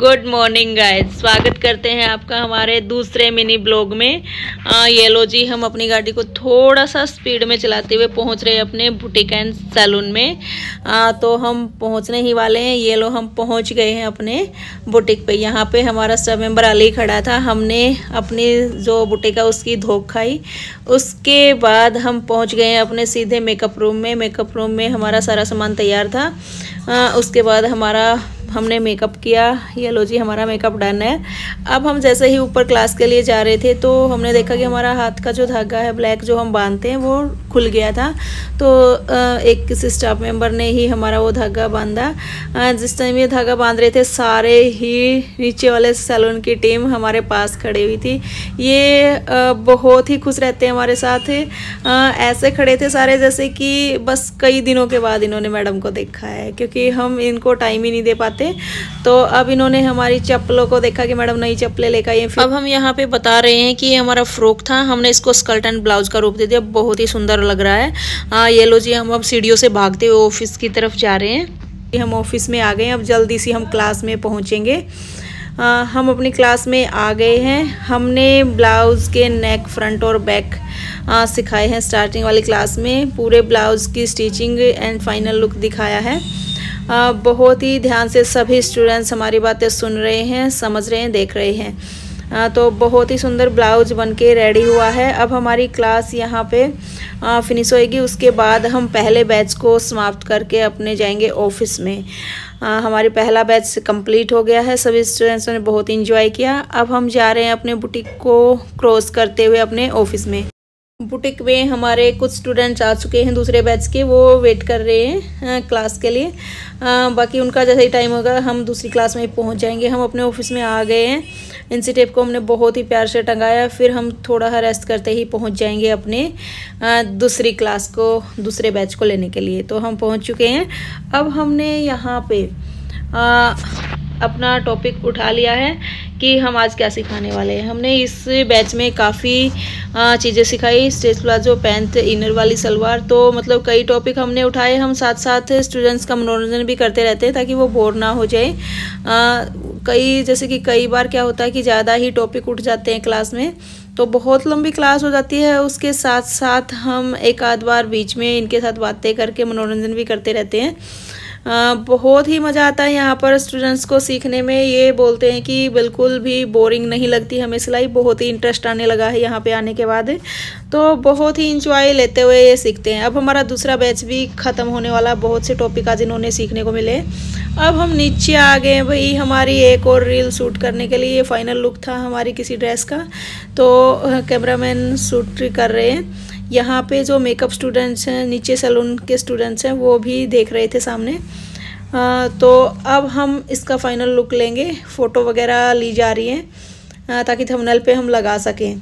Good morning guys स्वागत करते हैं आपका हमारे दूसरे मिनी ब्लॉग में। आ, ये लो जी हम अपनी गाड़ी को थोड़ा सा स्पीड में चलाते हुए पहुँच रहे हैं अपने बुटीक एंड सैलून में। आ, तो हम पहुँचने ही वाले हैं। ये लो हम पहुँच गए हैं अपने बुटीक पे। यहाँ पे हमारा स्टाफ मेंबर अली खड़ा था। हमने अपनी जो बुटीक है उसकी धोख खाई। उसके बाद हम पहुँच गए हैं अपने सीधे मेकअप रूम में। मेकअप रूम में हमारा सारा सामान तैयार था। आ, उसके बाद हमारा हमने मेकअप किया। ये लो जी, हमारा मेकअप डन है। अब हम जैसे ही ऊपर क्लास के लिए जा रहे थे तो हमने देखा कि हमारा हाथ का जो धागा है ब्लैक जो हम बांधते हैं, वो खुल गया था। तो एक किसी स्टाफ मेंबर ने ही हमारा वो धागा बांधा। जिस टाइम ये धागा बाँध रहे थे, सारे ही नीचे वाले सैलून की टीम हमारे पास खड़ी हुई थी। ये बहुत ही खुश रहते हैं हमारे साथ। ऐसे खड़े थे सारे जैसे कि बस कई दिनों के बाद इन्होंने मैडम को देखा है, क्योंकि हम इनको टाइम ही नहीं दे पाते। थे। तो अब इन्होंने हमारी चप्पलों को देखा कि मैडम नई चप्पलें लेकर आइए अब हम यहाँ पे बता रहे हैं कि ये हमारा फ्रॉक था। हमने इसको स्कर्ट एंड ब्लाउज का रूप दे दिया। बहुत ही सुंदर लग रहा है। आ, ये लो जी हम अब सीढ़ियों से भागते हुए ऑफ़िस की तरफ़ जा रहे हैं। हम ऑफ़िस में आ गए अब जल्दी से हम क्लास में पहुँचेंगे। आ, हम अपनी क्लास में आ गए हैं। हमने ब्लाउज़ के नेक फ्रंट और बैक सिखाए हैं स्टार्टिंग वाली क्लास में। पूरे ब्लाउज़ की स्टिचिंग एंड फाइनल लुक दिखाया है। बहुत ही ध्यान से सभी स्टूडेंट्स हमारी बातें सुन रहे हैं, समझ रहे हैं, देख रहे हैं। तो बहुत ही सुंदर ब्लाउज बन के रेडी हुआ है। अब हमारी क्लास यहाँ पे फिनिश होएगी। उसके बाद हम पहले बैच को समाप्त करके अपने जाएँगे ऑफ़िस में। हमारी पहला बैच कंप्लीट हो गया है। सभी स्टूडेंट्स ने बहुत इंजॉय किया। अब हम जा रहे हैं अपने बुटीक को क्रॉस करते हुए अपने ऑफ़िस में। बुटीक में हमारे कुछ स्टूडेंट्स आ चुके हैं दूसरे बैच के वो वेट कर रहे हैं क्लास के लिए। आ, बाकी उनका जैसे ही टाइम होगा हम दूसरी क्लास में पहुँच जाएँगे। हम अपने ऑफ़िस में आ गए हैं। इंसी टेप को हमने बहुत ही प्यार से टंगाया फिर हम थोड़ा सा रेस्ट करते ही पहुँच जाएँगे अपने आ, दूसरी क्लास को दूसरे बैच को लेने के लिए। तो हम पहुँच चुके हैं। अब हमने यहाँ पे आ, अपना टॉपिक उठा लिया है कि हम आज क्या सिखाने वाले हैं। हमने इस बैच में काफ़ी चीज़ें सिखाई। स्टेज प्लाजो पैंट इनर वाली सलवार। तो मतलब कई टॉपिक हमने उठाए। हम साथ साथ स्टूडेंट्स का मनोरंजन भी करते रहते हैं ताकि वो बोर ना हो जाए। कई, जैसे कि कई बार क्या होता है कि ज़्यादा ही टॉपिक उठ जाते हैं क्लास में तो बहुत लंबी क्लास हो जाती है। उसके साथ साथ हम एक आध बार बीच में इनके साथ बातें करके मनोरंजन भी करते रहते हैं। बहुत ही मज़ा आता है यहाँ पर स्टूडेंट्स को सीखने में। ये बोलते हैं कि बिल्कुल भी बोरिंग नहीं लगती हमें सिलाई बहुत ही इंटरेस्ट आने लगा है यहाँ पे आने के बाद। तो बहुत ही इंजॉय लेते हुए ये सीखते हैं। अब हमारा दूसरा बैच भी ख़त्म होने वाला, बहुत से टॉपिक आज इन्होंने सीखने को मिले। अब हम नीचे आ गए भाई, हमारी एक और रील शूट करने के लिए। ये फाइनल लुक था हमारी किसी ड्रेस का। तो कैमरामैन शूट कर रहे हैं। यहाँ पे जो मेकअप स्टूडेंट्स हैं नीचे सैलून के स्टूडेंट्स हैं वो भी देख रहे थे सामने। आ, तो अब हम इसका फाइनल लुक लेंगे फ़ोटो वगैरह ली जा रही हैं ताकि थंबनेल पे हम लगा सकें।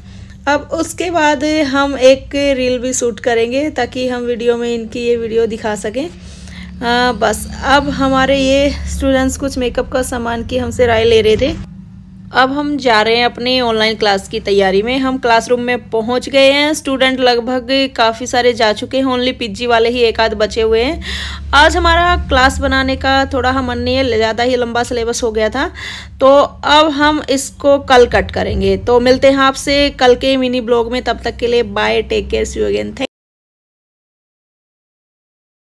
अब उसके बाद हम एक रील भी शूट करेंगे ताकि हम वीडियो में इनकी ये वीडियो दिखा सकें। आ, बस अब हमारे ये स्टूडेंट्स कुछ मेकअप का सामान की हमसे राय ले रहे थे। अब हम जा रहे हैं अपने ऑनलाइन क्लास की तैयारी में। हम क्लासरूम में पहुँच गए हैं। स्टूडेंट लगभग काफ़ी सारे जा चुके हैं। ओनली पीजी वाले ही एक आध बचे हुए हैं। आज हमारा क्लास बनाने का थोड़ा हम मन नहीं है ज़्यादा ही लंबा सिलेबस हो गया था। तो अब हम इसको कल कट करेंगे। तो मिलते हैं आपसे कल के मिनी ब्लॉग में। तब तक के लिए bye take care see again thank